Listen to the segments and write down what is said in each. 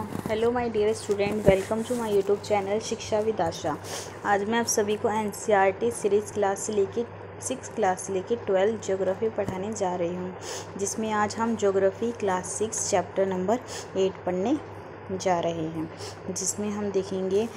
Hello my dear student welcome to my YouTube channel Shiksha with Asha आज मैं आप सभी को एन सीरीज़ क्लास से लेके सिक्स क्लास से लेके ट्वेल्थ ज्योग्राफी पढ़ाने जा रही हूँ, जिसमें आज हम geography class six chapter number eight पढ़ने जा रहे हैं, जिसमें हम देखेंगे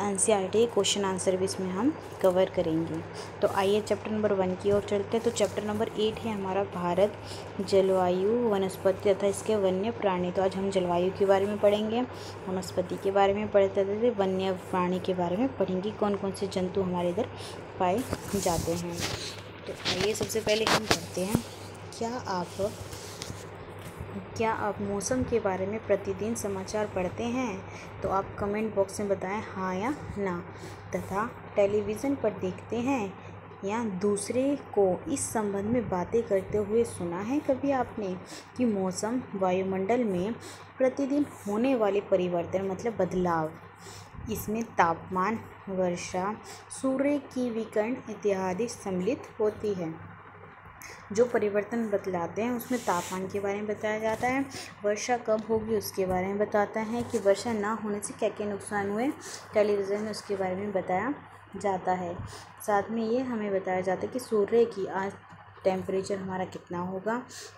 एन क्वेश्चन आंसर भी इसमें हम कवर करेंगे। तो आइए चैप्टर नंबर वन की ओर चलते हैं। तो चैप्टर नंबर एट है हमारा भारत जलवायु वनस्पति तथा इसके वन्य प्राणी। तो आज हम जलवायु के बारे में पढ़ेंगे, वनस्पति के बारे में पढ़ते थे, वन्य प्राणी के बारे में पढ़ेंगे कौन कौन से जंतु हमारे इधर पाए जाते हैं। तो आइए सबसे पहले हम पढ़ते हैं, क्या आप क्या आप मौसम के बारे में प्रतिदिन समाचार पढ़ते हैं? तो आप कमेंट बॉक्स में बताएँ हाँ या ना। तथा टेलीविज़न पर देखते हैं या दूसरे को इस संबंध में बातें करते हुए सुना है कभी आपने? कि मौसम वायुमंडल में प्रतिदिन होने वाले परिवर्तन मतलब बदलाव। इसमें तापमान, वर्षा, सूर्य की विकर्ण इत्यादि सम्मिलित होती है। जो परिवर्तन बतलाते हैं, उसमें तापमान के बारे में बताया जाता है, वर्षा कब होगी उसके बारे में बताता है कि वर्षा ना होने से क्या क्या नुकसान हुए, टेलीविज़न में उसके बारे में बताया जाता है। साथ में ये हमें बताया जाता है कि सूर्य की आज टेम्परेचर हमारा कितना होगा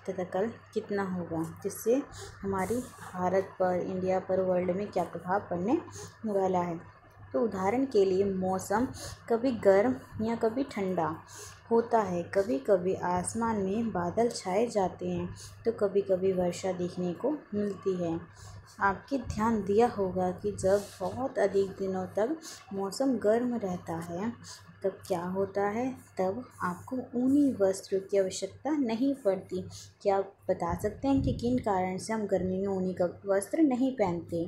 तथा कल कितना होगा, जिससे हमारी भारत पर, इंडिया पर वर्ल्ड में क्या प्रभाव पड़ने वाला है। तो उदाहरण के लिए मौसम, कभी गर्म या कभी ठंडा होता है। कभी कभी आसमान में बादल छाए जाते हैं तो कभी कभी वर्षा देखने को मिलती है। आपके ध्यान दिया होगा कि जब बहुत अधिक दिनों तक मौसम गर्म रहता है तब क्या होता है? तब आपको ऊनी वस्त्र की आवश्यकता नहीं पड़ती। क्या आप बता सकते हैं कि किन कारण से हम गर्मी में ऊनी का वस्त्र नहीं पहनते?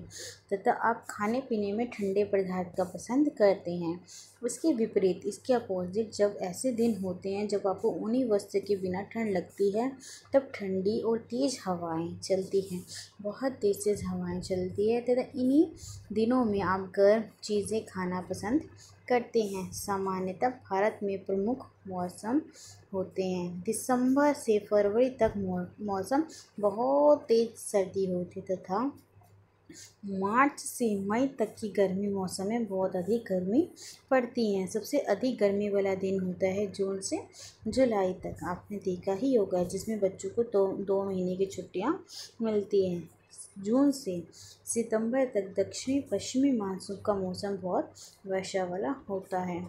तथा आप खाने पीने में ठंडे पदार्थ का पसंद करते हैं? उसके विपरीत, इसके अपोजिट, जब ऐसे दिन होते हैं जब आपको ऊनी वस्त्र के बिना ठंड लगती है, तब ठंडी और तेज़ हवाएँ चलती हैं। बहुत तेज़ तेज़ हवाएँ चलती है तथा इन्हीं दिनों में आप गर्म चीज़ें खाना पसंद करते हैं। सामान्यतः भारत में प्रमुख मौसम होते हैं। दिसंबर से फरवरी तक मौसम बहुत तेज़ सर्दी होती तथा मार्च से मई तक की गर्मी मौसम में बहुत अधिक गर्मी पड़ती है। सबसे अधिक गर्मी वाला दिन होता है जून से जुलाई तक। आपने देखा ही होगा जिसमें बच्चों को दो दो महीने की छुट्टियाँ मिलती हैं। जून से सितंबर तक दक्षिणी पश्चिमी मानसून का मौसम बहुत वर्षा वाला होता है।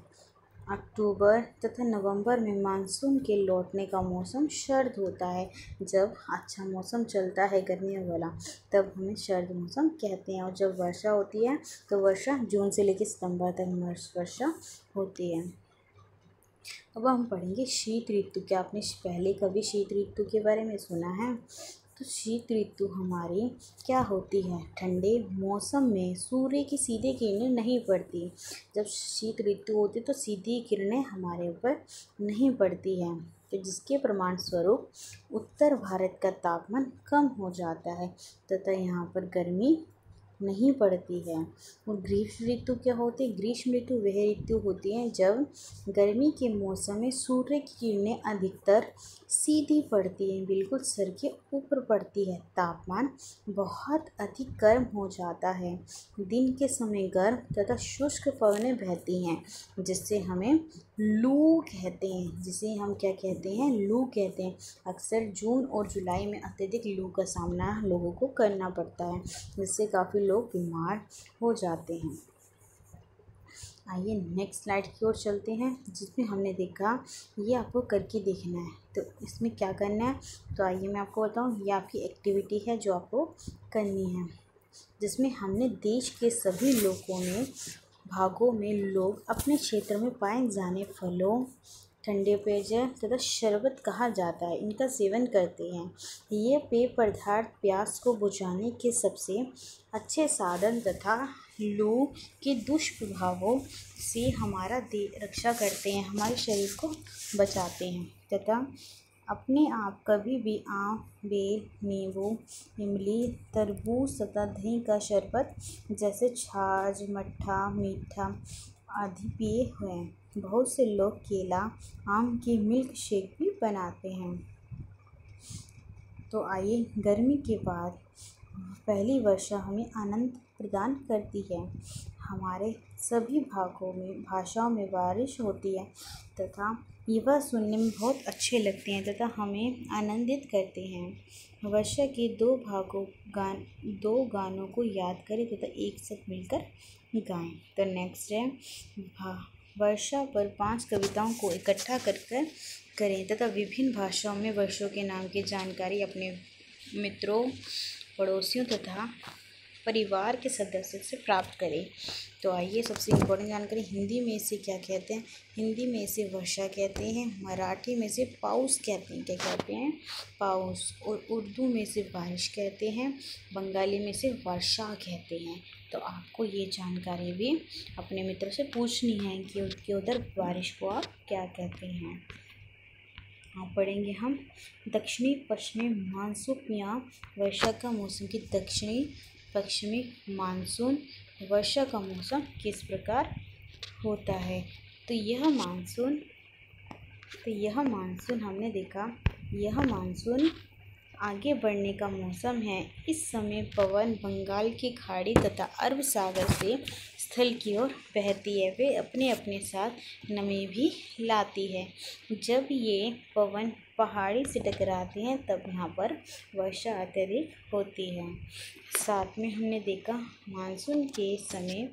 अक्टूबर तथा नवंबर में मानसून के लौटने का मौसम शरद होता है। जब अच्छा मौसम चलता है गर्मियों वाला, तब हमें शरद मौसम कहते हैं और जब वर्षा होती है तो वर्षा जून से लेकर सितंबर तक वर्षा होती है। अब हम पढ़ेंगे शीत ऋतु। क्या आपने पहले कभी शीत ऋतु के बारे में सुना है? तो शीत ऋतु हमारी क्या होती है? ठंडे मौसम में सूर्य की सीधे किरणें नहीं पड़ती। जब शीत ऋतु होती तो सीधी किरणें हमारे ऊपर नहीं पड़ती हैं। तो जिसके प्रमाण स्वरूप उत्तर भारत का तापमान कम हो जाता है, तथा यहाँ पर गर्मी नहीं पड़ती है। और ग्रीष्म ऋतु क्या होती है? ग्रीष्म ऋतु वह ऋतु होती है जब गर्मी के मौसम में सूर्य की किरणें अधिकतर सीधी पड़ती है, बिल्कुल सर के ऊपर पड़ती है। तापमान बहुत अधिक गर्म हो जाता है। दिन के समय गर्म तथा शुष्क पवनें बहती हैं जिससे हमें लू कहते हैं। जिसे हम क्या कहते हैं? लू कहते हैं। अक्सर जून और जुलाई में अत्यधिक लू का सामना लोगों को करना पड़ता है, जिससे काफ़ी लोग बीमार हो जाते हैं। आइए नेक्स्ट स्लाइड की ओर चलते हैं, जिसमें हमने देखा, ये आपको करके देखना है। तो इसमें क्या करना है? तो आइए मैं आपको बताऊँ, ये आपकी एक्टिविटी है जो आपको करनी है। जिसमें हमने देश के सभी लोगों में, भागों में लोग अपने क्षेत्र में पाए जाने फलों, ठंडे पेयजल तथा शरबत कहा जाता है। इनका सेवन करते हैं। ये पेय पदार्थ प्यास को बुझाने के सबसे अच्छे साधन तथा लू के दुष्प्रभावों से हमारा दे, रक्षा करते हैं, हमारे शरीर को बचाते हैं। तथा अपने आप कभी भी आम बेल, नींबू, इमली, तरबूज तथा दही का शरबत जैसे छाछ, मट्ठा, मीठा आदि पिए हुए हैं। बहुत से लोग केला, आम की मिल्क शेक भी बनाते हैं। तो आइए, गर्मी के बाद पहली वर्षा हमें आनंद प्रदान करती है। हमारे सभी भागों में, भाषाओं में बारिश होती है तथा वह सुनने में बहुत अच्छे लगते हैं तथा हमें आनंदित करते हैं। वर्षा के दो भागों, गान, दो गानों को याद करें तथा एक साथ मिलकर गाएँ। तो नेक्स्ट है वर्षा पर पाँच कविताओं को इकट्ठा कर कर करें तथा विभिन्न भाषाओं में वर्षों के नाम की जानकारी अपने मित्रों, पड़ोसियों तथा परिवार के सदस्य से प्राप्त करें। तो आइए सबसे इम्पोर्टेंट जानकारी, हिंदी में इसे क्या कहते हैं? हिंदी में इसे वर्षा कहते हैं, मराठी में इसे पाउस कहते हैं। क्या कहते हैं? पाउस। और उर्दू में इसे बारिश कहते हैं, बंगाली में इसे वर्षा कहते हैं। तो आपको ये जानकारी भी अपने मित्र से पूछनी है कि उसके उधर बारिश को आप क्या कहते हैं। हाँ पढ़ेंगे हम दक्षिणी पश्चिमी मानसून या वर्षा का मौसम की दक्षिणी पश्चिमी मानसून वर्षा का मौसम किस प्रकार होता है? तो यह मानसून तो यह मानसून हमने देखा। यह मानसून आगे बढ़ने का मौसम है। इस समय पवन बंगाल की खाड़ी तथा अरब सागर से स्थल की ओर बहती है। वे अपने अपने साथ नमी भी लाती है। जब ये पवन पहाड़ी से टकराते हैं, तब यहाँ पर वर्षा अत्यधिक होती है। साथ में हमने देखा, मानसून के समय,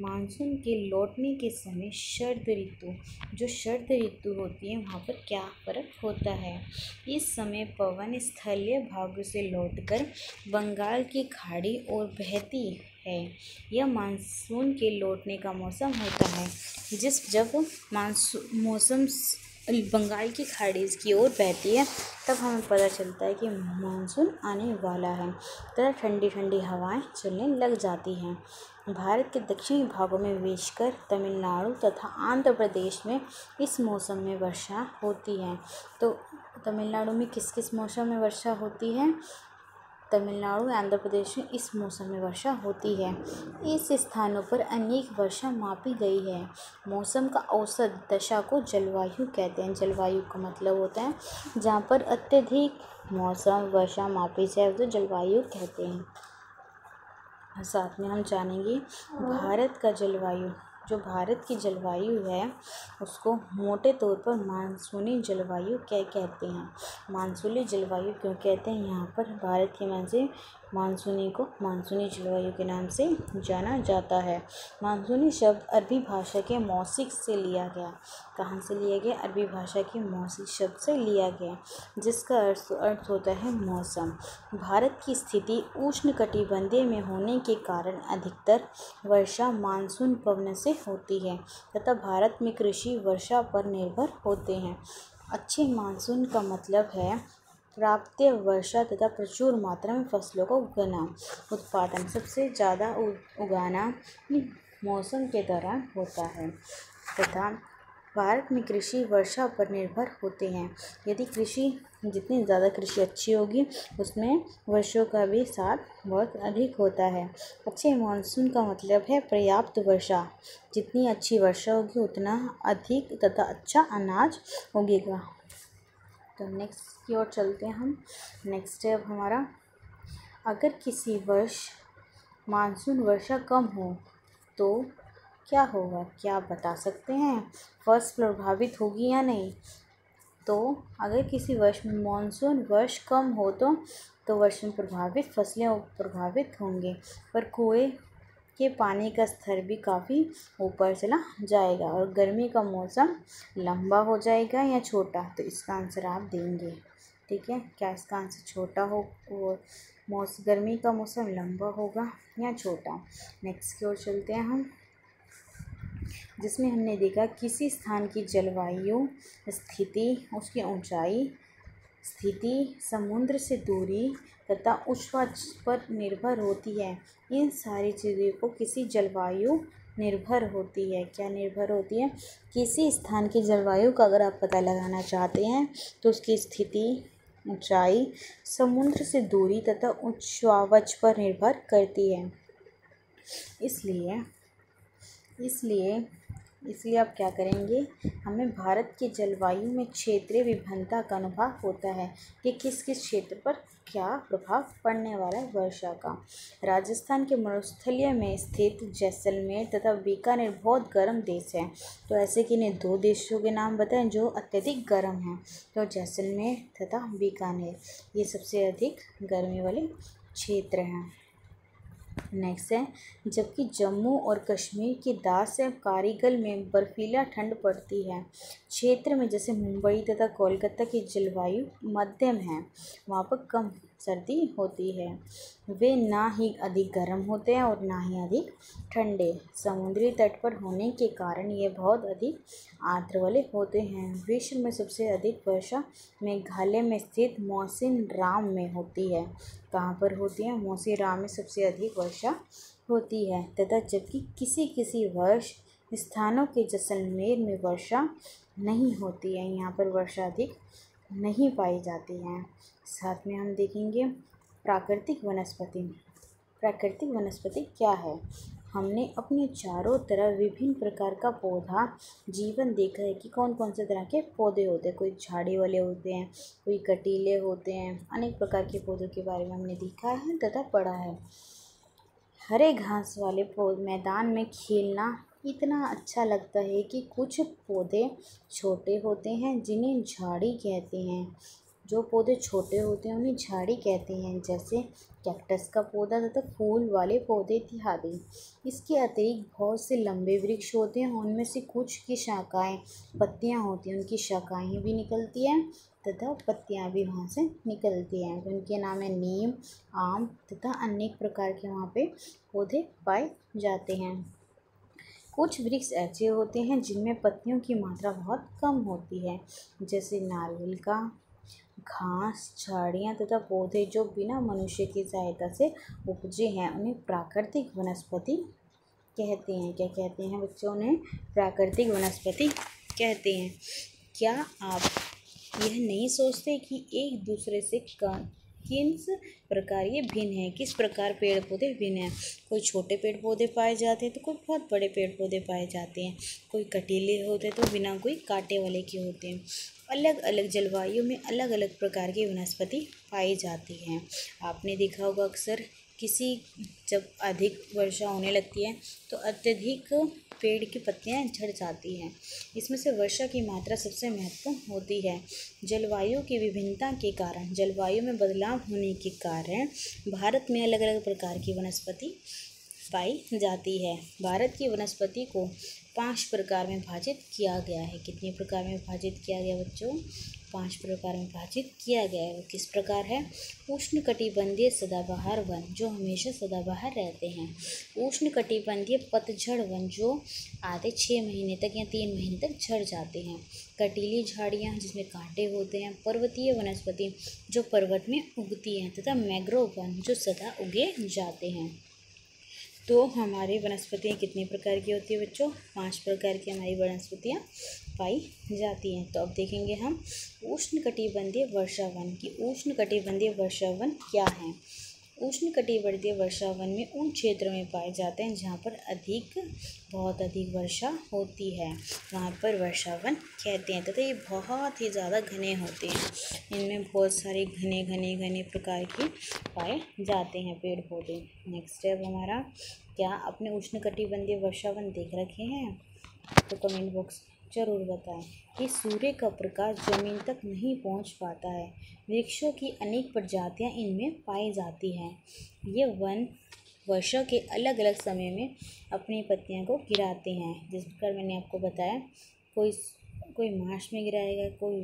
मानसून के लौटने के समय शरद ऋतु, जो शरद ऋतु होती है, वहाँ पर क्या फ़र्क होता है? इस समय पवन स्थलीय भागों से लौटकर बंगाल की खाड़ी और बहती है। यह मानसून के लौटने का मौसम होता है, जिस जब मानसून मौसम बंगाल की खाड़ी की ओर बहती है, तब हमें पता चलता है कि मानसून आने वाला है। तथा ठंडी ठंडी हवाएँ चलने लग जाती हैं। भारत के दक्षिणी भागों में विशेषकर तमिलनाडु तथा आंध्र प्रदेश में इस मौसम में वर्षा होती है। तो तमिलनाडु में किस किस मौसम में वर्षा होती है? तमिलनाडु, आंध्र प्रदेश में इस मौसम में वर्षा होती है। इस स्थानों पर अनेक वर्षा मापी गई है। मौसम का औसत दशा को जलवायु कहते हैं। जलवायु का मतलब होता है जहाँ पर अत्यधिक मौसम, वर्षा मापी जाए तो जलवायु कहते हैं। साथ में हम जानेंगे, भारत का जलवायु जो भारत की जलवायु है, उसको मोटे तौर पर मानसूनी जलवायु क्या कहते हैं। मानसूनी जलवायु क्यों कहते हैं? यहाँ पर भारत के मान से मानसूनी को मानसूनी जलवायु के नाम से जाना जाता है। मानसूनी शब्द अरबी भाषा के मौसिक से लिया गया। कहाँ से लिया गया अरबी भाषा के मौसिक शब्द से लिया गया, जिसका अर्थ अर्थ होता है मौसम। भारत की स्थिति उष्ण कटिबंधीय में होने के कारण अधिकतर वर्षा मानसून पवन से होती है, तथा भारत में कृषि वर्षा पर निर्भर होते हैं। अच्छे मानसून का मतलब है प्राप्त वर्षा तथा प्रचुर मात्रा में फ़सलों को उगाना। उत्पादन सबसे ज़्यादा उगाना मौसम के दौरान होता है तथा भारत में कृषि वर्षा पर निर्भर होते हैं। यदि कृषि, जितनी ज़्यादा कृषि अच्छी होगी, उसमें वर्षों का भी साथ बहुत अधिक होता है। अच्छे मानसून का मतलब है पर्याप्त वर्षा। जितनी अच्छी वर्षा होगी, उतना अधिक तथा अच्छा अनाज उगेगा। तो नेक्स्ट की ओर चलते हैं हम। नेक्स्ट है अब हमारा, अगर किसी वर्ष मानसून वर्षा कम हो तो क्या होगा? क्या आप बता सकते हैं? फ़सल प्रभावित होगी या नहीं? तो अगर किसी वर्ष में मानसून वर्ष कम हो तो तो वर्ष में प्रभावित, फ़सलें प्रभावित होंगे। पर कुएँ के पानी का स्तर भी काफ़ी ऊपर चला जाएगा और गर्मी का मौसम लंबा हो जाएगा या छोटा तो इसका आंसर आप देंगे। ठीक है? क्या इसका आंसर छोटा हो मौस, गर्मी का मौसम लंबा होगा या छोटा? नेक्स्ट की ओर चलते हैं हम। जिसमें हमने देखा किसी स्थान की जलवायु स्थिति, उसकी ऊंचाई, स्थिति, समुद्र से दूरी तथा उच्छ्वास पर निर्भर होती है। इन सारी चीज़ों को किसी जलवायु निर्भर होती है। क्या निर्भर होती है? किसी स्थान की जलवायु का अगर आप पता लगाना चाहते हैं तो उसकी स्थिति, ऊंचाई, समुद्र से दूरी तथा उच्चावच पर निर्भर करती है। इसलिए इसलिए इसलिए आप क्या करेंगे? हमें भारत की जलवायु में क्षेत्रीय विभिन्नता का अनुभव होता है कि किस किस क्षेत्र पर क्या प्रभाव पड़ने वाला है वर्षा का। राजस्थान के मरुस्थलीय में स्थित जैसलमेर तथा बीकानेर बहुत गर्म देश है। तो ऐसे कि इन्हें दो देशों के नाम बताएँ जो अत्यधिक गर्म हैं तो जैसलमेर तथा बीकानेर। ये सबसे अधिक गर्मी वाले क्षेत्र हैं। नेक्स्ट है, जबकि जम्मू और कश्मीर की दास कारीगल में बर्फीला ठंड पड़ती है। क्षेत्र में जैसे मुंबई तथा कोलकाता की जलवायु मध्यम है, वहाँ पर कम सर्दी होती है। वे ना ही अधिक गर्म होते हैं और ना ही अधिक ठंडे। समुद्री तट पर होने के कारण ये बहुत अधिक आर्द्र वाले होते हैं। विश्व में सबसे अधिक वर्षा मेघालय में स्थित मौसिन राम में होती है। कहाँ पर होती है? मौसी राम में सबसे अधिक वर्षा होती है। तथा जबकि किसी किसी वर्ष स्थानों के जैसलमेर में वर्षा नहीं होती है। यहाँ पर वर्षा अधिक नहीं पाई जाती हैं। साथ में हम देखेंगे प्राकृतिक वनस्पति प्राकृतिक वनस्पति क्या है? हमने अपने चारों तरफ़ विभिन्न प्रकार का पौधा, जीवन देखा है कि कौन कौन से तरह के पौधे होते हैं। कोई झाड़ी वाले होते हैं, कोई कटीले होते हैं। अनेक प्रकार के पौधों के बारे में हमने देखा है तथा पढ़ा है। हरे घास वाले मैदान में खेलना इतना अच्छा लगता है कि कुछ पौधे छोटे होते हैं, जिन्हें झाड़ी कहते हैं। जो पौधे छोटे होते हैं, उन्हें झाड़ी कहते हैं, जैसे कैक्टस का पौधा तथा फूल वाले पौधे इत्यादि। इसके अतिरिक्त बहुत से लंबे वृक्ष होते हैं, उनमें से कुछ की शाखाएँ, पत्तियाँ होती हैं, उनकी शाखाएँ भी निकलती हैं तथा पत्तियाँ भी वहाँ से निकलती हैं। उनके नाम है नीम, आम तथा अनेक प्रकार के वहाँ पे पौधे पाए जाते हैं। कुछ वृक्ष ऐसे होते हैं जिनमें पत्तियों की मात्रा बहुत कम होती है, जैसे नारियल का, घास, झाड़ियाँ तथा पौधे जो बिना मनुष्य की सहायता से उपजे हैं। उन्हें प्राकृतिक वनस्पति कहते हैं। क्या कहते हैं बच्चों ने प्राकृतिक वनस्पति कहते हैं। क्या आप यह नहीं सोचते कि एक दूसरे से किस प्रकार ये भिन्न है। किस प्रकार पेड़ पौधे भिन्न हैं? कोई छोटे पेड़ पौधे पाए जाते हैं तो कोई बहुत बड़े पेड़ पौधे पाए जाते हैं। कोई कटीले होते हैं तो बिना कोई कांटे वाले के होते हैं। अलग अलग जलवायु में अलग अलग प्रकार की वनस्पति पाई जाती हैं। आपने देखा होगा अक्सर किसी जब अधिक वर्षा होने लगती है तो अत्यधिक पेड़ की पत्तियाँ झड़ जाती हैं। इसमें से वर्षा की मात्रा सबसे महत्वपूर्ण होती है। जलवायु की विभिन्नता के कारण, जलवायु में बदलाव होने के कारण भारत में अलग अलग प्रकार की वनस्पति पाई जाती है। भारत की वनस्पति को पाँच प्रकार में विभाजित किया गया है। कितने प्रकार में विभाजित किया गया बच्चों? पाँच प्रकार में विभाजित किया गया है। वो किस प्रकार है? उष्ण कटिबंधीय सदाबहार वन, जो हमेशा सदाबहार रहते हैं। उष्ण कटिबंधीय पतझड़ वन, जो आधे छः महीने तक या तीन महीने तक झड़ जाते हैं। कटीली झाड़ियाँ जिसमें कांटे होते हैं। पर्वतीय वनस्पति, जो पर्वत में उगती हैं, तथा मैग्रोव वन, जो सदा उगे जाते हैं। तो हमारी वनस्पतियाँ कितने प्रकार की होती है बच्चों? पाँच प्रकार की हमारी वनस्पतियाँ पाई जाती हैं। तो अब देखेंगे हम उष्ण कटिबंधीय वर्षावन की। उष्ण कटिबंधीय वर्षावन क्या है? उष्ण कटिबंधीय वर्षावन में उन क्षेत्रों में पाए जाते हैं जहाँ पर अधिक, बहुत अधिक वर्षा होती है। वहाँ पर वर्षावन कहते हैं तथा ये बहुत ही ज़्यादा घने होते हैं। इनमें बहुत सारे घने घने घने प्रकार के पाए जाते हैं पेड़ पौधे नेक्स्ट स्टेप हमारा, क्या अपने उष्ण कटिबंधीय वर्षावन देख रखे हैं? तो कमेंट बॉक्स ज़रूर बताएँ कि सूर्य का प्रकाश ज़मीन तक नहीं पहुँच पाता है। वृक्षों की अनेक प्रजातियाँ इनमें पाई जाती हैं। ये वन वर्षा के अलग अलग समय में अपनी पत्तियों को गिराते हैं, जिस प्रकार मैंने आपको बताया, कोई कोई मार्च में गिराएगा, कोई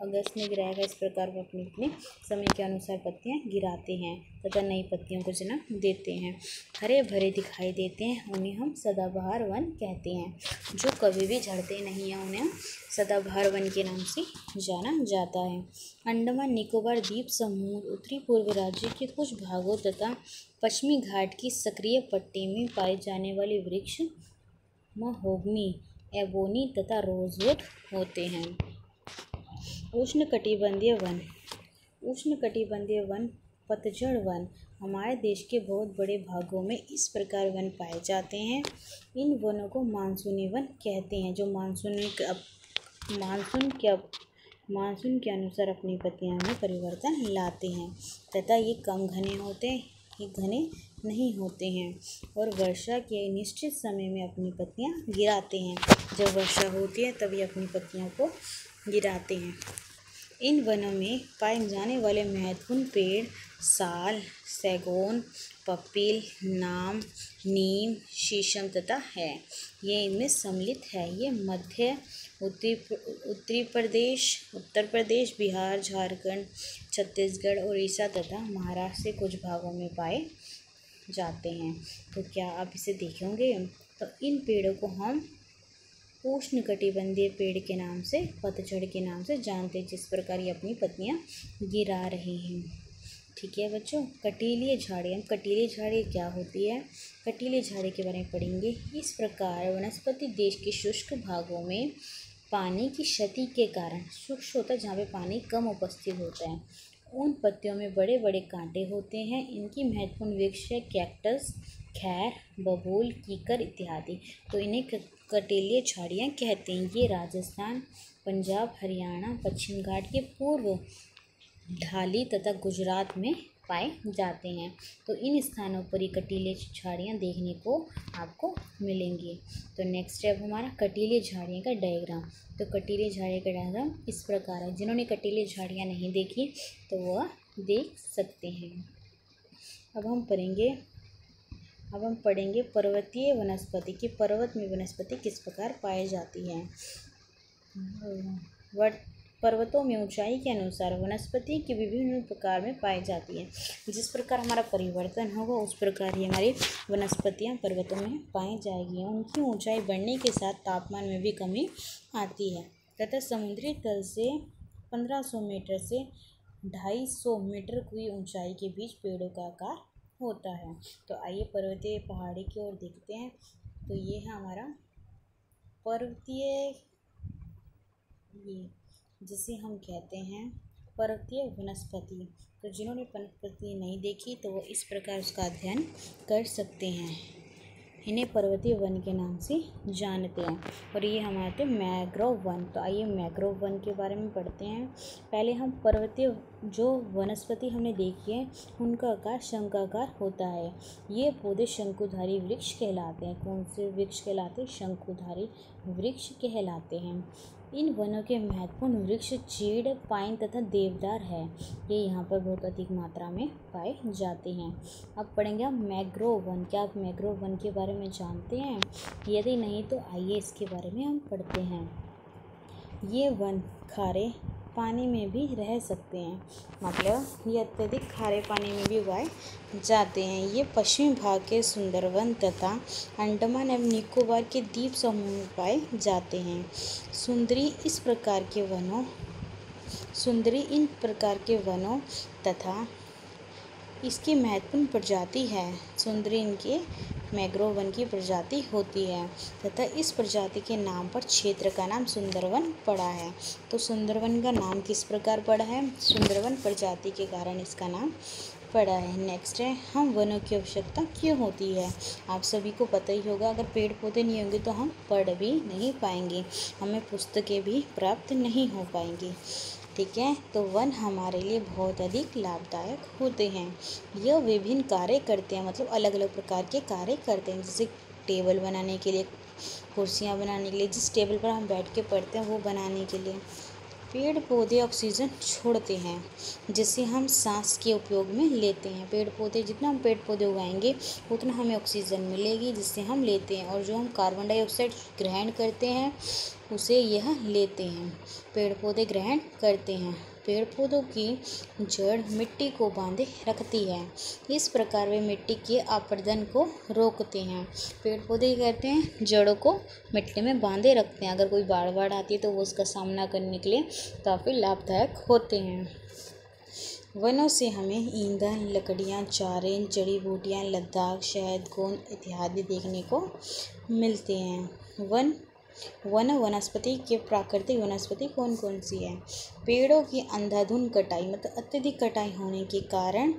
अगस्त में गिराएगा इस प्रकार वो अपने अपने समय के अनुसार पत्तियाँ गिराते हैं तथा नई पत्तियों को जन्म देते हैं। हरे भरे दिखाई देते हैं, उन्हें हम सदाबहार वन कहते हैं। जो कभी भी झड़ते नहीं हैं, उन्हें हम सदाबहार वन के नाम से जाना जाता है। अंडमान निकोबार द्वीप समूह उत्तरी पूर्व राज्य के कुछ भागों तथा पश्चिमी घाट की सक्रिय पट्टी में पाए जाने वाले वृक्ष महोगनी, एबोनी तथा रोजवुड होते हैं। उष्णकटिबंधीय वन। उष्णकटिबंधीय वन, पतझड़ वन, हमारे देश के बहुत बड़े भागों में इस प्रकार वन पाए जाते हैं। इन वनों को मानसूनी वन कहते हैं, जो मानसून मानसून के मानसून के अनुसार अपनी पत्तियाँ में परिवर्तन लाते हैं। तथा ये कम घने होते हैं ये घने नहीं होते हैं और वर्षा के निश्चित समय में अपनी पत्तियाँ गिराते हैं। जब वर्षा होती है तभी अपनी पत्तियों को गिराते हैं। इन वनों में पाए जाने वाले महत्वपूर्ण पेड़ साल, सैगोन, पपील, नाम, नीम, शीशम तथा है। ये इनमें सम्मिलित है। ये मध्य उत्तरी उत्तरी प्रदेश, उत्तर प्रदेश, बिहार, झारखंड, छत्तीसगढ़ उड़ीसा तथा महाराष्ट्र के कुछ भागों में पाए जाते हैं। तो क्या आप इसे देखेंगे तो इन पेड़ों को हम उष्णकटिबंधीय पेड़ के नाम से, पतझड़ के नाम से जानते हैं, जिस प्रकार ये अपनी पत्नियाँ गिरा रहे हैं। ठीक है बच्चों कटीली झाड़ियाँ कटीली झाड़ी क्या होती है? कटीली झाड़ी के बारे में पढ़ेंगे। इस प्रकार वनस्पति देश के शुष्क भागों में पानी की क्षति के कारण, शुष्क होता है, जहाँ पे पानी कम उपस्थित होता है। उन पत्तियों में बड़े बड़े कांटे होते हैं। इनकी महत्वपूर्ण वृक्ष है कैक्टस खैर बबूल, कीकर इत्यादि। तो इन्हें कटीली झाड़ियाँ कहते हैं। ये राजस्थान, पंजाब, हरियाणा, पश्चिम घाट के पूर्व ढाली तथा गुजरात में पाए जाते हैं। तो इन स्थानों पर ही कटीले झाड़ियाँ देखने को आपको मिलेंगी। तो नेक्स्ट स्टेप हमारा कटीले झाड़ियाँ का डायग्राम तो कटीले झाड़ियाँ का डायग्राम इस प्रकार है। जिन्होंने कटीले झाड़ियाँ नहीं देखी तो वह देख सकते हैं। अब हम पढ़ेंगे अब हम पढ़ेंगे पर्वतीय वनस्पति की। पर्वत में वनस्पति किस प्रकार पाई जाती है? पर्वतों में ऊंचाई के अनुसार वनस्पति की विभिन्न प्रकार में पाई जाती है। जिस प्रकार हमारा परिवर्तन होगा, उस प्रकार ही हमारी वनस्पतियाँ पर्वतों में पाई जाएगी उनकी ऊंचाई बढ़ने के साथ तापमान में भी कमी आती है। तथा समुद्री तल से पंद्रह सौ मीटर से ढाई सौ मीटर की ऊंचाई के बीच पेड़ों का आकार होता है। तो आइए पर्वतीय पहाड़ी की ओर देखते हैं। तो ये है हमारा पर्वतीय ये, जिसे हम कहते हैं पर्वतीय वनस्पति। तो जिन्होंने वनस्पति नहीं देखी तो वो इस प्रकार उसका अध्ययन कर सकते हैं। इन्हें पर्वतीय वन के नाम से जानते हैं। और ये हमारे थे मैग्रोव वन। तो आइए मैग्रोव वन के बारे में पढ़ते हैं। पहले हम पर्वतीय जो वनस्पति हमने देखी है, उनका आकार शंकाकार होता है। ये पौधे शंकुधारी वृक्ष कहलाते हैं। कौन से वृक्ष कहलाते हैं? शंकुधारी वृक्ष कहलाते हैं। इन वनों के महत्वपूर्ण वृक्ष चीड़, पाइन तथा देवदार है। ये यहाँ पर बहुत अधिक मात्रा में पाए जाते हैं। अब पढ़ेंगे आप मैग्रोव वन। क्या आप मैग्रोव वन के बारे में जानते हैं? यदि नहीं तो आइए इसके बारे में हम पढ़ते हैं। ये वन खारे पानी में भी रह सकते हैं। मतलब ये अत्यधिक खारे पानी में भी उगाए जाते हैं। ये पश्चिमी भाग के सुंदरवन तथा अंडमान एवं निकोबार के द्वीप समूह में पाए जाते हैं। सुंदरी इस प्रकार के वनों, सुंदरी इन प्रकार के वनों तथा इसकी महत्वपूर्ण प्रजाति है। सुंदरी इनके मैग्रोव वन की प्रजाति होती है, तथा इस प्रजाति के नाम पर क्षेत्र का नाम सुंदरवन पड़ा है। तो सुंदरवन का नाम किस प्रकार पड़ा है? सुंदरवन प्रजाति के कारण इसका नाम पड़ा है। नेक्स्ट है, हम वनों की आवश्यकता क्यों होती है? आप सभी को पता ही होगा, अगर पेड़ पौधे नहीं होंगे तो हम पढ़ भी नहीं पाएँगे। हमें पुस्तकें भी प्राप्त नहीं हो पाएँगी। ठीक है? तो वन हमारे लिए बहुत अधिक लाभदायक होते हैं। यह विभिन्न कार्य करते हैं मतलब अलग अलग प्रकार के कार्य करते हैं। जैसे टेबल बनाने के लिए, कुर्सियाँ बनाने के लिए, जिस टेबल पर हम बैठ के पढ़ते हैं, वो बनाने के लिए। पेड़ पौधे ऑक्सीजन छोड़ते हैं, जिसे हम सांस के उपयोग में लेते हैं। पेड़ पौधे जितना हम पेड़ पौधे उगाएँगे, उतना हमें ऑक्सीजन मिलेगी, जिससे हम लेते हैं और जो हम कार्बन डाइऑक्साइड ग्रहण करते हैं, उसे यह लेते हैं। पेड़ पौधे ग्रहण करते हैं। पेड़ पौधों की जड़ मिट्टी को बांधे रखती है। इस प्रकार वे मिट्टी के आपर्दन को रोकते हैं। पेड़ पौधे कहते हैं? जड़ों को मिट्टी में बांधे रखते हैं। अगर कोई बाढ़ बाढ़ आती है तो वो उसका सामना करने के लिए काफ़ी लाभदायक होते हैं। वनों से हमें ईंधन, लकड़ियाँ, चारे, जड़ी बूटियाँ, लद्दाख, शहद, गोंद इत्यादि देखने को मिलते हैं। वन वन वनस्पति के प्राकृतिक वनस्पति कौन कौन सी है? पेड़ों की अंधाधुन कटाई मतलब अत्यधिक कटाई होने के कारण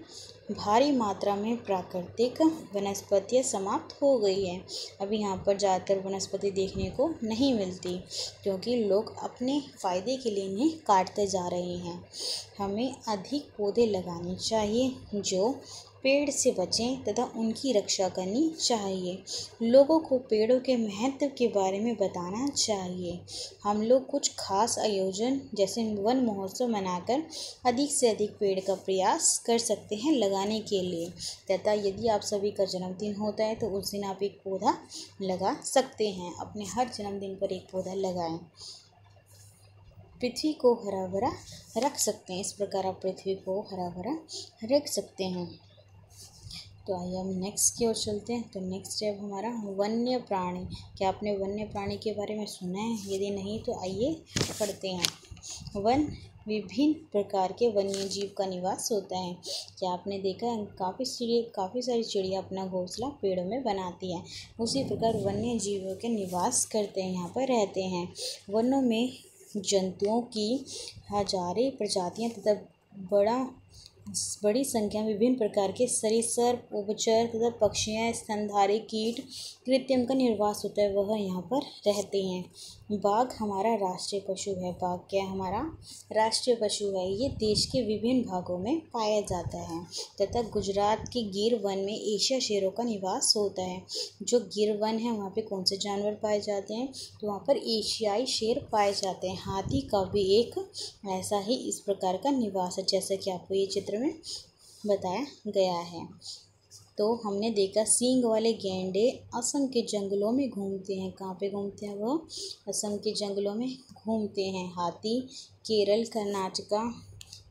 भारी मात्रा में प्राकृतिक वनस्पतियाँ समाप्त हो गई हैं। अभी यहाँ पर ज़्यादातर वनस्पति देखने को नहीं मिलती, क्योंकि लोग अपने फ़ायदे के लिए इन्हें काटते जा रहे हैं। हमें अधिक पौधे लगाने चाहिए, जो पेड़ से बचें तथा उनकी रक्षा करनी चाहिए। लोगों को पेड़ों के महत्व के बारे में बताना चाहिए। हम लोग कुछ खास आयोजन, जैसे वन महोत्सव मनाकर अधिक से अधिक पेड़ का प्रयास कर सकते हैं लगाने के लिए। तथा यदि आप सभी का जन्मदिन होता है तो उस दिन आप एक पौधा लगा सकते हैं। अपने हर जन्मदिन पर एक पौधा लगाएँ। पृथ्वी को हरा भरा रख सकते हैं। इस प्रकार आप पृथ्वी को हरा भरा रख सकते हैं। तो आइए हम नेक्स्ट की ओर चलते हैं। तो नेक्स्ट स्टेप हमारा वन्य प्राणी। क्या आपने वन्य प्राणी के बारे में सुना है? यदि नहीं तो आइए पढ़ते हैं। वन विभिन्न प्रकार के वन्य जीव का निवास होता है। क्या आपने देखा है? काफ़ी चिड़िया काफ़ी सारी चिड़िया अपना घोंसला पेड़ों में बनाती हैं। उसी प्रकार वन्य जीवों के निवास करते हैं, यहाँ पर रहते हैं। वनों में जंतुओं की हजारे प्रजातियाँ तथा बड़ा बड़ी संख्या में विभिन्न प्रकार के सरीसर उभचर तथा पक्षियाँ, स्तनधारी कीट कृत्रिम का निर्वास होता है, वह यहाँ पर रहते हैं। बाघ हमारा राष्ट्रीय पशु है, बाघ क्या हमारा राष्ट्रीय पशु है? ये देश के विभिन्न भागों में पाया जाता है तथा गुजरात के गिर वन में एशिया शेरों का निवास होता है। जो गिर वन है, वहाँ पे कौन से जानवर पाए जाते हैं? तो वहाँ पर एशियाई शेर पाए जाते हैं। हाथी का भी एक ऐसा ही इस प्रकार का निवास है, जैसा कि आपको ये चित्र में बताया गया है। तो हमने देखा सींग वाले गेंडे असम के जंगलों में घूमते हैं। कहाँ पे घूमते हैं वह असम के जंगलों में घूमते हैं। हाथी, केरल, कर्नाटका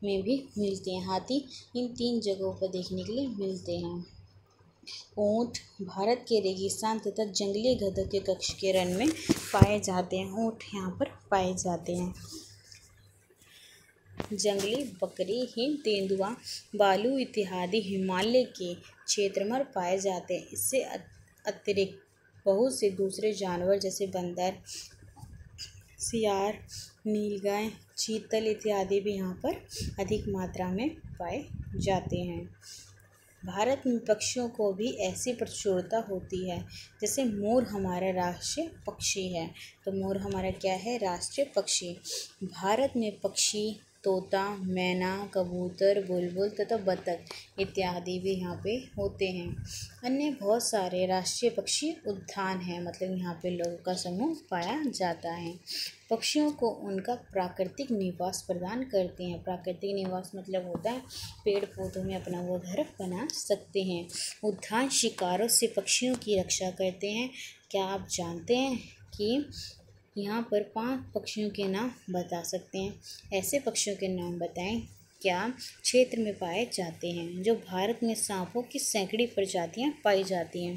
में भी मिलते हैं। हाथी इन तीन जगहों पर देखने के लिए मिलते हैं। ऊँट भारत के रेगिस्तान तथा जंगली गधों के कक्ष के रन में पाए जाते हैं। ऊँट यहाँ पर पाए जाते हैं। जंगली बकरी हिम तेंदुआ, बालू इत्यादि हिमालय के क्षेत्र में पाए जाते हैं। इससे अतिरिक्त बहुत से दूसरे जानवर जैसे बंदर, सियार, नीलगाय, चीतल इत्यादि भी यहाँ पर अधिक मात्रा में पाए जाते हैं। भारत में पक्षियों को भी ऐसी प्रचुरता होती है, जैसे मोर हमारा राष्ट्रीय पक्षी है। तो मोर हमारा क्या है? राष्ट्रीय पक्षी। भारत में पक्षी तोता, मैना, कबूतर, बुलबुल तथा बतख इत्यादि भी यहाँ पे होते हैं। अन्य बहुत सारे राष्ट्रीय पक्षी उद्यान हैं मतलब यहाँ पे लोगों का समूह पाया जाता है। पक्षियों को उनका प्राकृतिक निवास प्रदान करते हैं। प्राकृतिक निवास मतलब होता है पेड़ पौधों में अपना वो घर बना सकते हैं। उद्यान शिकारों से पक्षियों की रक्षा करते हैं। क्या आप जानते हैं कि यहाँ पर पाँच पक्षियों के नाम बता सकते हैं। ऐसे पक्षियों के नाम बताएँ, क्या क्षेत्र में पाए जाते हैं, जो भारत में सांपों की सैकड़ी प्रजातियाँ पाई जाती हैं?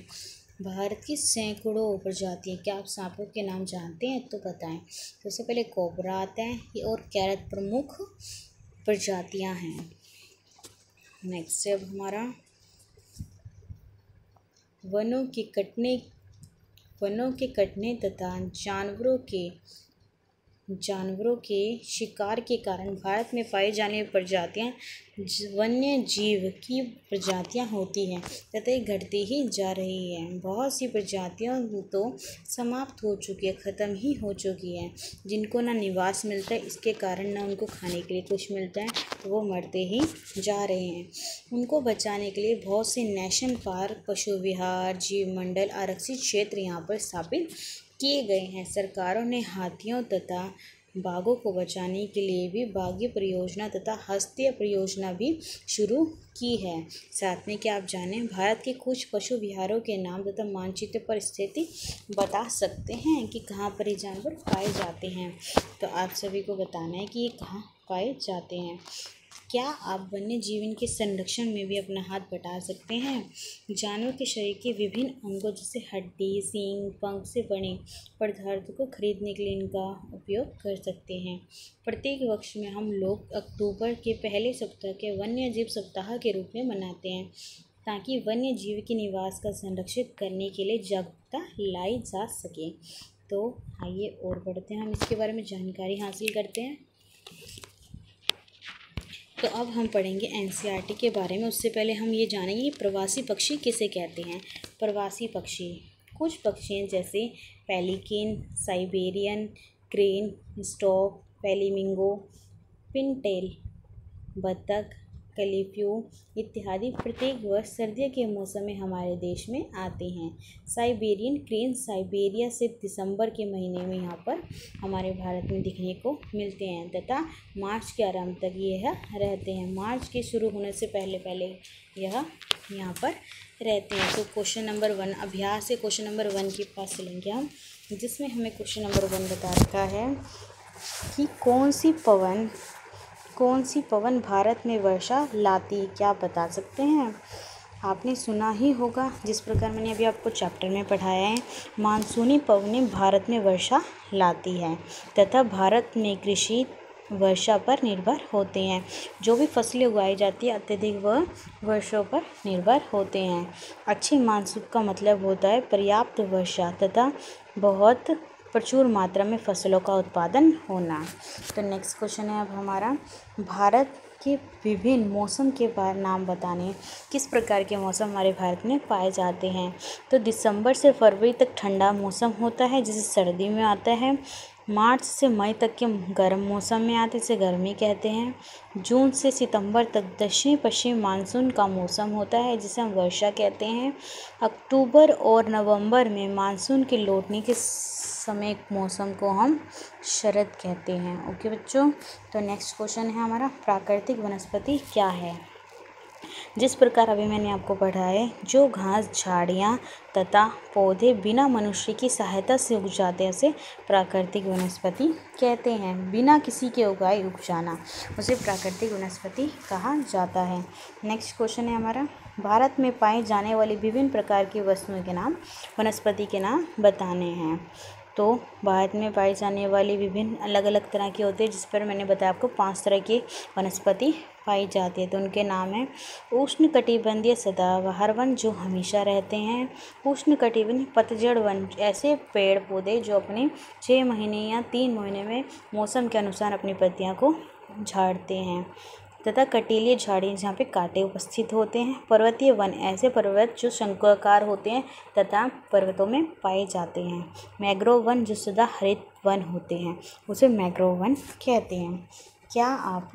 भारत की सैकड़ों प्रजातियाँ, क्या आप सांपों के नाम जानते हैं तो बताएँ। सबसे पहले कोबरा आता है और कैरत प्रमुख प्रजातियाँ हैं। नेक्स्ट अब हमारा। वनों के कटने वनों के कटने तथा जानवरों के जानवरों के शिकार के कारण भारत में पाई जाने प्रजातियाँ वन्य जीव की प्रजातियाँ होती हैं, तथा घटती ही जा रही हैं। बहुत सी प्रजातियाँ तो समाप्त हो चुकी है, ख़त्म ही हो चुकी हैं। जिनको ना निवास मिलता है, इसके कारण ना उनको खाने के लिए कुछ मिलता है तो वो मरते ही जा रहे हैं। उनको बचाने के लिए बहुत से नेशनल पार्क, पशु विहार जीव मंडल आरक्षित क्षेत्र यहाँ पर स्थापित किए गए हैं। सरकारों ने हाथियों तथा बाघों को बचाने के लिए भी बाघी परियोजना तथा हस्तीय परियोजना भी शुरू की है। साथ में क्या आप जाने, भारत के कुछ पशु विहारों के नाम तथा मानचित्र पर स्थिति बता सकते हैं कि कहाँ पर ये जानवर पाए जाते हैं? तो आप सभी को बताना है कि ये कहाँ पाए जाते हैं। क्या आप वन्य जीवन के संरक्षण में भी अपना हाथ बटा सकते हैं? जानवर के शरीर के विभिन्न अंगों जैसे हड्डी, सींग, पंख से बने पदार्थों को खरीदने के लिए इनका उपयोग कर सकते हैं। प्रत्येक वर्ष में हम लोग अक्टूबर के पहले सप्ताह के वन्य जीव सप्ताह के रूप में मनाते हैं, ताकि वन्य जीव के निवास का संरक्षित करने के लिए जागरूकता लाई जा सके। तो आइए और बढ़ते हैं, हम इसके बारे में जानकारी हासिल करते हैं। तो अब हम पढ़ेंगे एनसीईआरटी के बारे में। उससे पहले हम ये जानेंगे प्रवासी पक्षी किसे कहते हैं। प्रवासी पक्षी, कुछ पक्षी हैं जैसे pelican, Siberian, crane, stork, flamingo pintail बतख कलीफ्यू इत्यादि प्रत्येक वर्ष सर्दियों के मौसम में हमारे देश में आते हैं। साइबेरियन क्रेन साइबेरिया से दिसंबर के महीने में यहाँ पर हमारे भारत में दिखने को मिलते हैं तथा मार्च के आरंभ तक यह रहते हैं। मार्च के शुरू होने से पहले पहले यह यहाँ पर रहते हैं। तो क्वेश्चन नंबर वन, अभ्यास से क्वेश्चन नंबर वन के पास चलेंगे हम, जिसमें हमें क्वेश्चन नंबर वन बता रखा है कि कौन सी पवन कौन सी पवन भारत में वर्षा लाती, क्या बता सकते हैं? आपने सुना ही होगा, जिस प्रकार मैंने अभी आपको चैप्टर में पढ़ाया है, मानसूनी पवनें भारत में वर्षा लाती है, तथा भारत में कृषि वर्षा पर निर्भर होते हैं। जो भी फ़सलें उगाई जाती है, अत्यधिक वह वर्षों पर निर्भर होते हैं। अच्छी मानसून का मतलब होता है पर्याप्त वर्षा तथा बहुत प्रचुर मात्रा में फ़सलों का उत्पादन होना। तो नेक्स्ट क्वेश्चन है अब हमारा। भारत के विभिन्न मौसम के बारे नाम बताने। किस प्रकार के मौसम हमारे भारत में पाए जाते हैं? तो दिसंबर से फरवरी तक ठंडा मौसम होता है, जिसे सर्दी में आता है। मार्च से मई तक के गर्म मौसम में आते इसे गर्मी कहते हैं। जून से सितंबर तक दक्षिण पश्चिम मानसून का मौसम होता है, जिसे हम वर्षा कहते हैं। अक्टूबर और नवंबर में मानसून के लौटने के समय मौसम को हम शरद कहते हैं। ओके बच्चों तो नेक्स्ट क्वेश्चन है हमारा, प्राकृतिक वनस्पति क्या है? जिस प्रकार अभी मैंने आपको पढ़ा है, जो घास, झाड़ियाँ तथा पौधे बिना मनुष्य की सहायता से उग जाते हैं, उसे प्राकृतिक वनस्पति कहते हैं। बिना किसी के उगाए उग जाना उसे प्राकृतिक वनस्पति कहा जाता है। नेक्स्ट क्वेश्चन है हमारा। भारत में पाए जाने वाली विभिन्न प्रकार की वस्तुओं के नाम, वनस्पति के नाम बताने हैं। तो भारत में पाई जाने वाली विभिन्न अलग अलग तरह के होते हैं, जिस पर मैंने बताया आपको पाँच तरह के वनस्पति पाई जाती है तो उनके नाम हैं उष्ण कटिबंधीय सदाबहार वन, जो हमेशा रहते हैं। उष्ण कटिबंधीय पतझड़ वन, ऐसे पेड़ पौधे जो अपने छः महीने या तीन महीने में मौसम के अनुसार अपनी पत्तियाँ को झाड़ते हैं तथा कटीली झाड़ी जहाँ पे कांटे उपस्थित होते हैं। पर्वतीय वन, ऐसे पर्वत जो शंकुआकार होते हैं तथा पर्वतों में पाए जाते हैं। मैग्रोव वन, जो सदा हरित वन होते हैं, उसे मैग्रोव वन कहते हैं। क्या आप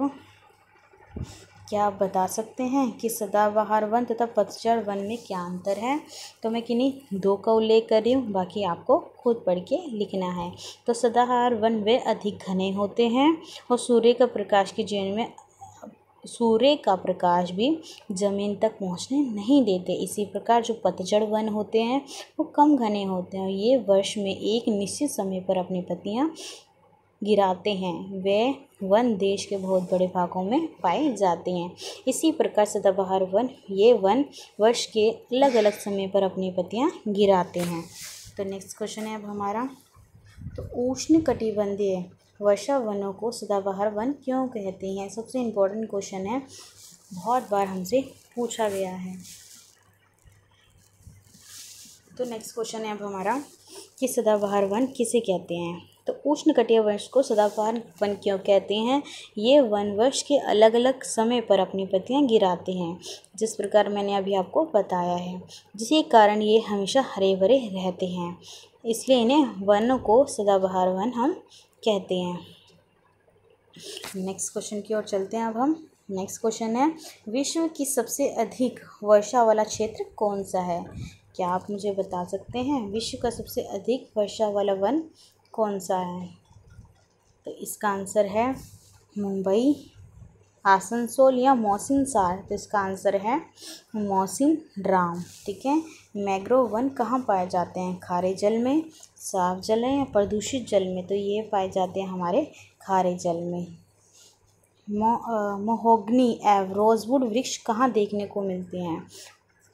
क्या आप बता सकते हैं कि सदाबहार वन तथा पतझड़ वन में क्या अंतर है? तो मैं किन्हीं दो का उल्लेख कर रही हूँ, बाकी आपको खुद पढ़ के लिखना है। तो सदाबहार वन वे अधिक घने होते हैं और सूर्य का प्रकाश की जीवन में, सूर्य का प्रकाश भी ज़मीन तक पहुँचने नहीं देते। इसी प्रकार जो पतझड़ वन होते हैं, वो कम घने होते हैं ये वर्ष में एक निश्चित समय पर अपनी पत्तियाँ गिराते हैं। वे वन देश के बहुत बड़े भागों में पाए जाते हैं। इसी प्रकार सदाबहार वन, ये वन वर्ष के अलग अलग समय पर अपनी पत्तियाँ गिराते हैं। तो नेक्स्ट क्वेश्चन है अब हमारा। तो उष्ण कटिबंधीय वर्षा वनों को सदाबहार वन क्यों कहते हैं? सबसे इम्पोर्टेंट क्वेश्चन है। बहुत बार हमसे पूछा गया है। तो नेक्स्ट क्वेश्चन है अब हमारा कि सदाबहार वन किसे कहते हैं? तो उष्ण कटिया वर्ष को सदाबहार वन क्यों कहते हैं? ये वन वर्ष के अलग अलग समय पर अपनी पत्तियाँ गिराते हैं, जिस प्रकार मैंने अभी आपको बताया है, जिसके कारण ये हमेशा हरे भरे रहते हैं। इसलिए इन्हें वन को सदाबहार वन हम कहते हैं। नेक्स्ट क्वेश्चन की ओर चलते हैं अब हम। नेक्स्ट क्वेश्चन है, विश्व की सबसे अधिक वर्षा वाला क्षेत्र कौन सा है? क्या आप मुझे बता सकते हैं? विश्व का सबसे अधिक वर्षा वाला वन कौन सा है? तो इसका आंसर है मुंबई, आसनसोल या मौसिन सार। तो इसका आंसर है मौसिन ड्राम ठीक है? मैग्रो वन कहाँ पाए जाते हैं? खारे जल में, साफ़ जल है या प्रदूषित जल में? तो ये पाए जाते हैं हमारे खारे जल में। मोहोगनी, एव, रोजवुड वृक्ष कहाँ देखने को मिलते हैं?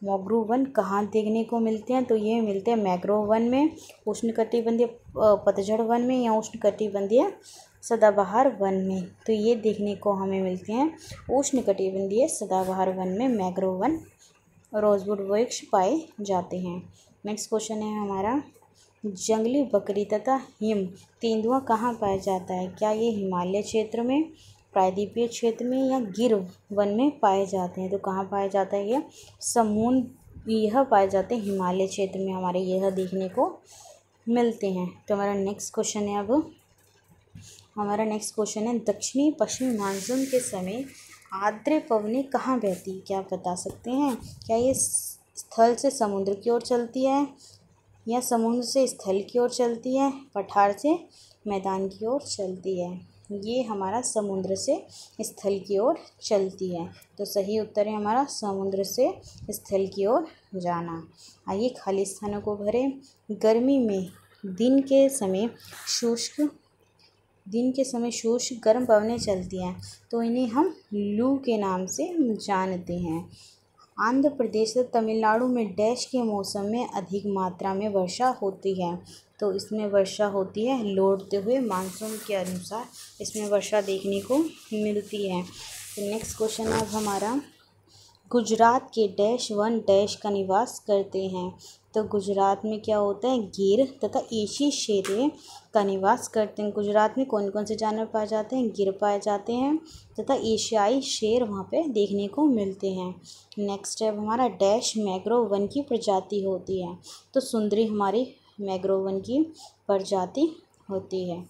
मोग्रू वन कहाँ देखने को मिलते हैं? तो ये मिलते हैं मैग्रो वन में, उष्णकटिबंधीय पतझड़ वन में या उष्ण कटिबंधीय सदाबहार वन में? तो ये देखने को हमें मिलते हैं। उष्ण कटिबंधीय सदाबहार वन में मैग्रो वन, रोजवुड वृक्ष पाए जाते हैं। नेक्स्ट क्वेश्चन है हमारा, जंगली बकरी तथा हिम, तेंदुआ कहाँ पाया जाता है? क्या ये हिमालय क्षेत्र में, प्रायद्वीपीय क्षेत्र में या गिर वन में पाए जाते हैं? तो कहाँ पाया जाता है ये? समून, यह पाए जाते हैं हिमालय क्षेत्र में। हमारे यह देखने को मिलते हैं। तो हमारा नेक्स्ट क्वेश्चन है अब। हमारा नेक्स्ट क्वेश्चन है, दक्षिणी पश्चिमी मानसून के समय आर्द्र पवनी कहाँ बहती है? क्या आप बता सकते हैं? क्या ये स्थल से समुद्र की ओर चलती है या समुद्र से स्थल की ओर चलती है, पठार से मैदान की ओर चलती है? ये हमारा समुद्र से स्थल की ओर चलती है। तो सही उत्तर है हमारा समुद्र से स्थल की ओर जाना। आइए खाली स्थानों को भरें। गर्मी में दिन के समय शुष्क, दिन के समय शुष्क गर्म पवनें चलती हैं तो इन्हें हम लू के नाम से जानते हैं। आंध्र प्रदेश से तमिलनाडु में डैश के मौसम में अधिक मात्रा में वर्षा होती है तो इसमें वर्षा होती है लौटते हुए मानसून के अनुसार इसमें वर्षा देखने को मिलती है। तो नेक्स्ट क्वेश्चन अब हमारा, गुजरात के डैश वन डैश का निवास करते हैं तो गुजरात में क्या होता है? गिर तथा एशियाई क्षेत्र का निवास करते हैं। गुजरात में कौन कौन से जानवर पाए जाते हैं? गिर पाए जाते हैं तथा एशियाई शेर वहाँ पे देखने को मिलते हैं। नेक्स्ट है हमारा डैश मैग्रोव वन की प्रजाति होती है। तो सुंदरी हमारी मैग्रोव वन की प्रजाति होती है।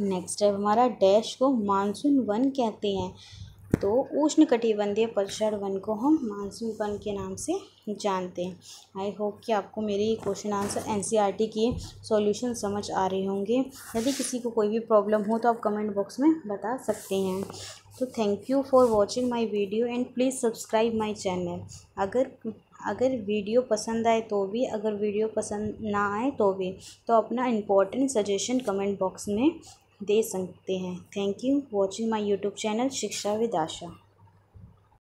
नेक्स्ट है हमारा डैश को मानसून वन कहते हैं। तो उष्ण कटिबंधीय पतझड़ वन को हम मानसून वन के नाम से जानते हैं। आई होप कि आपको मेरी क्वेश्चन आंसर एनसीईआरटी की सॉल्यूशन समझ आ रहे होंगे। यदि किसी को कोई भी प्रॉब्लम हो तो आप कमेंट बॉक्स में बता सकते हैं। तो thank you for watching my video and please subscribe my channel अगर अगर वीडियो पसंद आए तो भी, अगर वीडियो पसंद ना आए तो भी तो अपना इम्पोर्टेंट सजेशन कमेंट बॉक्स में दे सकते हैं। Thank you watching my YouTube channel Shiksha with Asha